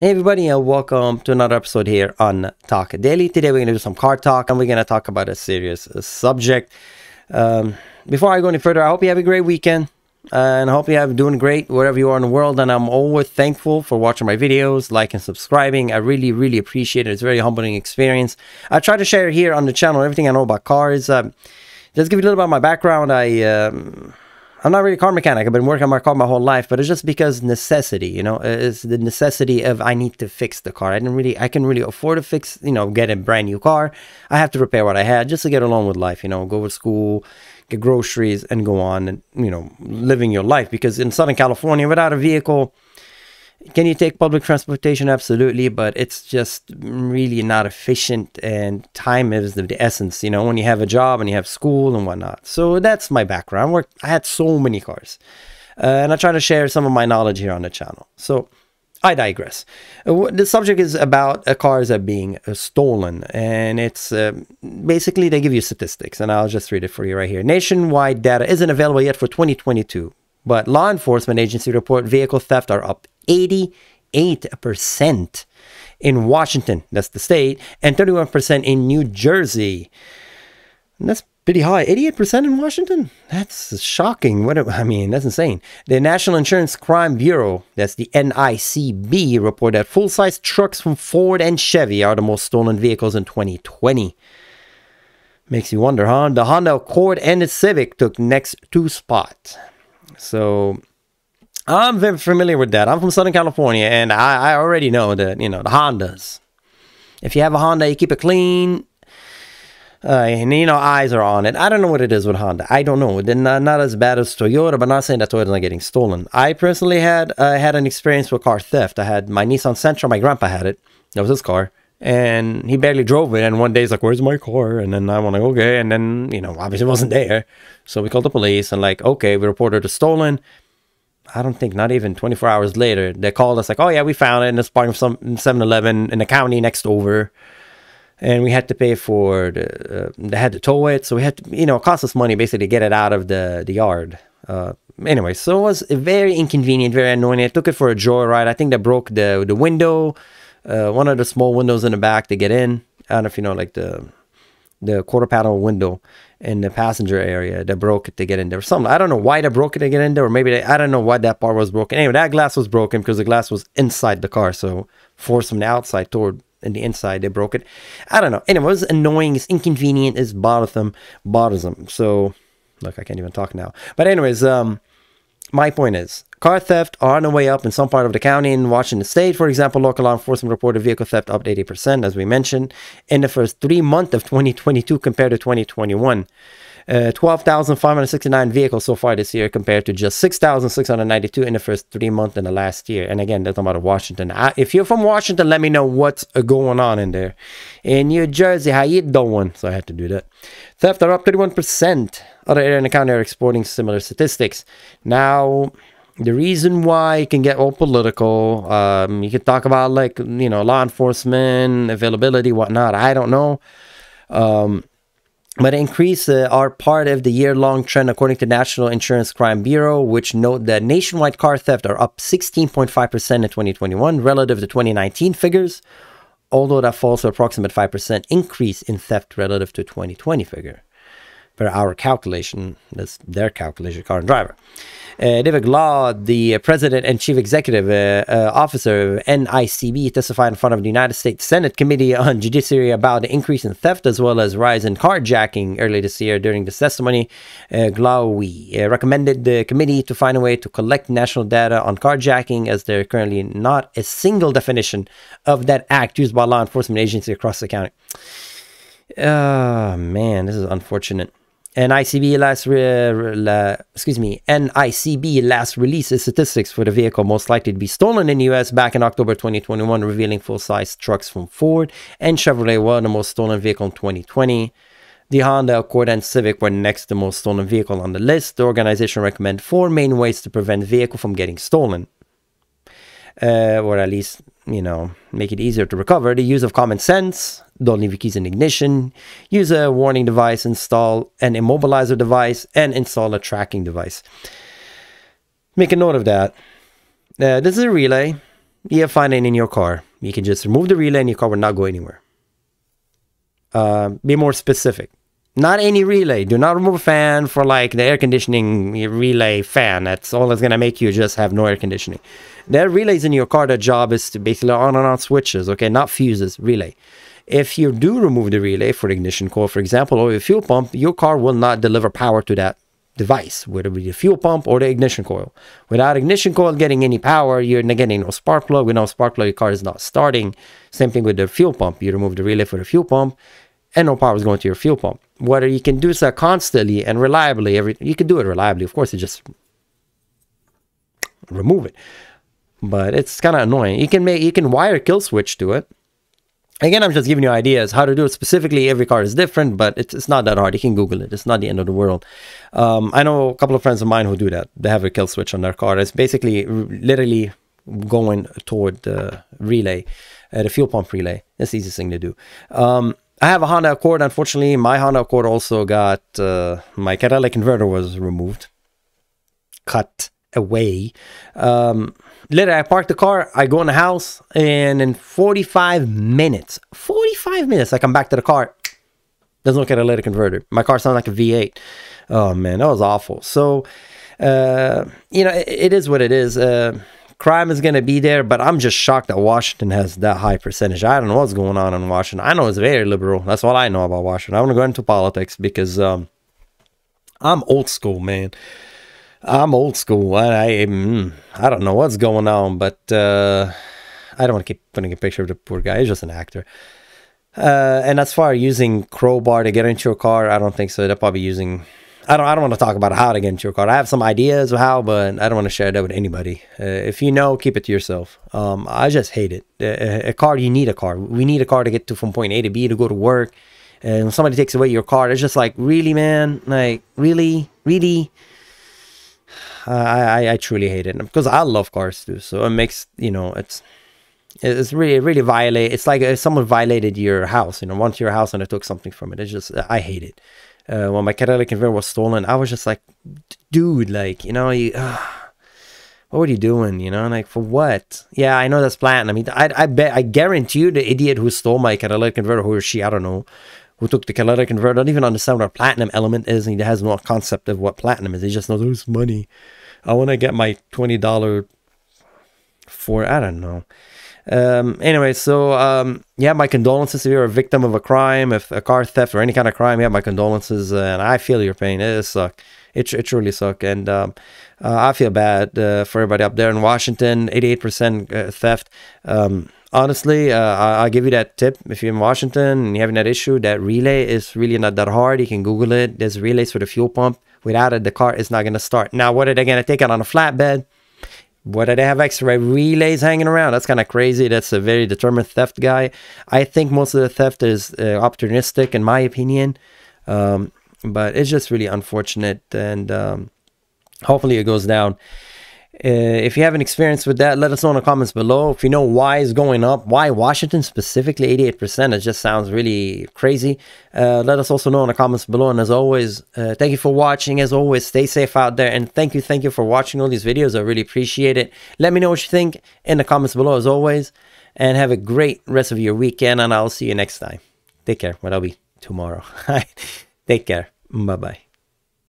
Hey everybody and welcome to another episode here on Talk Daily. Today we're going to do some car talk and we're going to talk about a serious uh, subject. Um, before I go any further, I hope you have a great weekend uh, and I hope you have doing great wherever you are in the world. And I'm always thankful for watching my videos, like and subscribing. I really, really appreciate it. It's a very humbling experience. I try to share here on the channel everything I know about cars. Uh, just give you a little bit of my background. I... Um, I'm not really a car mechanic. I've been working on my car my whole life, but it's just because necessity, you know, it's the necessity of I need to fix the car. I didn't really, I can really afford to fix, you know, get a brand new car. I have to repair what I had just to get along with life, you know, go to school, get groceries, and go on and, you know, living your life. Because in Southern California, without a vehicle, can you take public transportation? Absolutely, but it's just really not efficient, and time is the, essence. You know, when you have a job and you have school and whatnot. So that's my background. Where I had so many cars, uh, and I try to share some of my knowledge here on the channel. So I digress. Uh, the subject is about uh, cars that being uh, stolen, and it's uh, basically they give you statistics, and I'll just read it for you right here. Nationwide data isn't available yet for 2022, but law enforcement agency report vehicle theft are up 88% in Washington, that's the state, and 31% in New Jersey. And that's pretty high. 88% in Washington? That's shocking. What I mean, that's insane. The National Insurance Crime Bureau, that's the NICB, report that full-size trucks from Ford and Chevy are the most stolen vehicles in 2020. Makes you wonder, huh? The Honda Accord and the Civic took next two spots. So I'm very familiar with that. I'm from Southern California, and I, I already know that, you know, the Hondas. If you have a Honda, you keep it clean, uh, and you know, eyes are on it. I don't know what it is with Honda. I don't know. They're not, not as bad as Toyota, but not saying that Toyota's not getting stolen. I personally had uh, had an experience with car theft. I had my Nissan Sentra. My grandpa had it. That was his car. And he barely drove it. And one day he's like, Where's my car? And then I want like, okay. And then, you know, obviously it wasn't there. So we called the police and, like, okay, we reported it stolen. I don't think not even 24 hours later, they called us like, oh yeah, we found it in part of some 7-Eleven in the county next over. And we had to pay for the, uh, they had to tow it. So we had to, you know, it cost us money basically to get it out of the, the yard. Uh, anyway, so it was very inconvenient, very annoying. I took it for a joyride. I think they broke the, the window, uh, one of the small windows in the back to get in. I don't know if you know, like the, the quarter panel window in the passenger area that broke it to get in there. Something I don't know why they broke it to get in there, or maybe they, I don't know why that part was broken. Anyway, that glass was broken because the glass was inside the car, so force from the outside toward in the inside they broke it. I don't know. Anyway, it was annoying, it's inconvenient, it's bothersome, bothersome. So look, I can't even talk now. But anyways, um, my point is car theft are on the way up in some part of the county in Washington state. For example, local law enforcement reported vehicle theft up 80%, as we mentioned, in the first three months of 2022 compared to 2021. Uh, 12,569 vehicles so far this year compared to just 6,692 in the first three months in the last year. And again, that's about Washington. I, if you're from Washington, let me know what's going on in there. In New Jersey, how you doing? So I had to do that. Theft are up 31%. Other areas in the county are exporting similar statistics. Now, the reason why it can get all political, um, you can talk about like, you know, law enforcement, availability, whatnot. I don't know. Um, but increase uh, are part of the year-long trend according to National Insurance Crime Bureau, which note that nationwide car theft are up 16.5% in 2021 relative to 2019 figures, although that falls to approximate 5% increase in theft relative to 2020 figure. Per hour calculation, that's their calculation, car and driver. Uh, David Glawe, the president and chief executive uh, uh, officer of NICB, testified in front of the United States Senate Committee on Judiciary about the increase in theft as well as rise in carjacking early this year. During this testimony, uh, Glawe uh, recommended the committee to find a way to collect national data on carjacking as there currently not a single definition of that act used by law enforcement agencies across the county. Oh, man, this is unfortunate. NICB last re- la, excuse me NICB last released statistics for the vehicle most likely to be stolen in the US back in October 2021 revealing full-size trucks from Ford and Chevrolet were the most stolen vehicle in 2020 the Honda Accord and Civic were next the most stolen vehicle on the list. The organization recommend four main ways to prevent vehicle from getting stolen. Uh, or at least you know make it easier to recover the use of common sense don't leave your keys in ignition, use a warning device, install an immobilizer device, and install a tracking device. Make a note of that. Uh, this is a relay. you find it in your car. You can just remove the relay and your car will not go anywhere. Uh, be more specific. Not any relay. Do not remove a fan for like the air conditioning relay fan. That's all that's gonna make you just have no air conditioning. Are relays in your car. Their job is to basically on and on switches. Okay, not fuses. Relay. If you do remove the relay for ignition coil, for example, or your fuel pump, your car will not deliver power to that device, whether it be the fuel pump or the ignition coil. Without ignition coil getting any power, you're not getting no spark plug. With no spark plug, your car is not starting. Same thing with the fuel pump. You remove the relay for the fuel pump, and no power is going to your fuel pump. Whether you can do so constantly and reliably, every you can do it reliably. Of course, you just remove it, but it's kind of annoying. You can make you can wire kill switch to it Again, I'm just giving you ideas how to do it specifically. Every car is different, but it's, it's not that hard. You can Google it. It's not the end of the world. Um, I know a couple of friends of mine who do that. They have a kill switch on their car. It's basically literally going toward the relay, uh, the fuel pump relay. That's the easiest thing to do. Um, I have a Honda Accord. Unfortunately, my Honda Accord also got uh, my catalytic converter was removed, cut away. Um, literally, I park the car, I go in the house, and in 45 minutes, 45 minutes, I come back to the car. Doesn't look at a catalytic converter. My car sounds like a V8. Oh man, that was awful. So, uh, you know, it, it is what it is. Uh, crime is going to be there, but I'm just shocked that Washington has that high percentage. I don't know what's going on in Washington. I know it's very liberal. That's all I know about Washington. I want to go into politics because um, I'm old school, man. I'm old school. I, I, mm, I don't know what's going on, but uh, I don't want to keep putting a picture of the poor guy. He's just an actor. Uh, and as far as using crowbar to get into your car, I don't think so. They're probably using. I don't. I don't want to talk about how to get into your car. I have some ideas of how, but I don't want to share that with anybody. Uh, if you know, keep it to yourself. Um, I just hate it. A, a, car. You need a car. We need a car to get to from point A to B to go to work. And when somebody takes away your car, it's just like, really, man? Like, really, really? I, I, I truly hate it because I love cars too. So it makes you know it's it's really really violate. It's like if someone violated your house. You know, went to your house and I took something from it. It's just I hate it. Uh, when my catalytic converter was stolen, I was just like, dude, like you know you. Uh, what were you doing? You know, like for what? Yeah, I know that's platinum. I mean, I, I bet, I guarantee you, the idiot who stole my catalytic converter, who or she, I don't know, who took the catalytic converter, don't even understand what a platinum element is, and he has no concept of what platinum is. He just knows it's money. I want to get my $20 for, I don't know. Um, anyway, so um, yeah, my condolences if you're a victim of a crime, if a car theft or any kind of crime. Yeah, my condolences, and I feel your pain. It suck. It it truly suck, and um, uh, I feel bad uh, for everybody up there in Washington. 88% uh, theft. Um, honestly, uh, I, will give you that tip. If you're in Washington and you're having that issue, that relay is really not that hard. You can Google it. There's relays for the fuel pump. Without it, the car is not going to start. Now, what are they going to take it on a flatbed? What do they have extra relays hanging around? That's kind of crazy. That's a very determined theft guy. I think most of the theft is uh, opportunistic, in my opinion. Um, but it's just really unfortunate. And um, hopefully it goes down. Uh, if you have an experience with that, let us know in the comments below. If you know why is going up, why Washington specifically 88%, it just sounds really crazy. Uh, let us also know in the comments below. And as always, uh, thank you for watching. As always, stay safe out there. And thank you, thank you for watching all these videos. I really appreciate it. Let me know what you think in the comments below, as always. And have a great rest of your weekend. And I'll see you next time. Take care. Well, that'll be tomorrow. Take care. Bye bye.